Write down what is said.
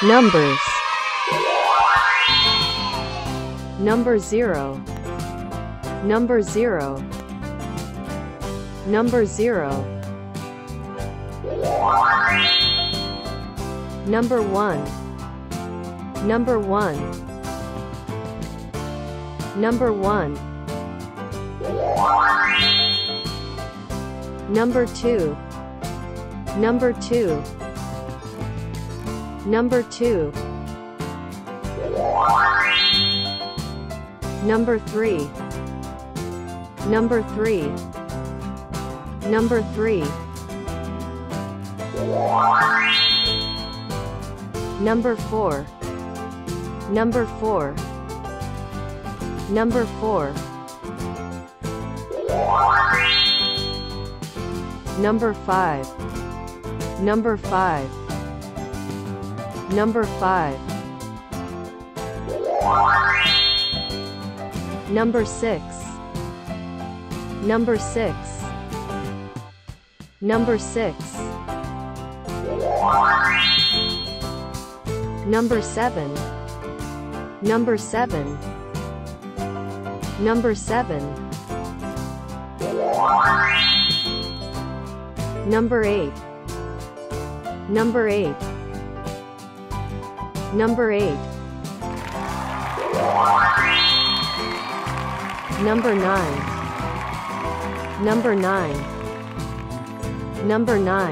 Numbers. Number 0. Number 0. Number 0. Number 1. Number 1. Number 1. Number 2. Number 2. Number 2. Number 3. Number 3. Number 3. Number 4. Number 4. Number 4. Number 5. Number 5. Number 5. Number 6. Number 6. Number 6. Number 7. Number 7. Number 7. Number 8. Number 8. Number 8. Number 9. Number 9. Number 9.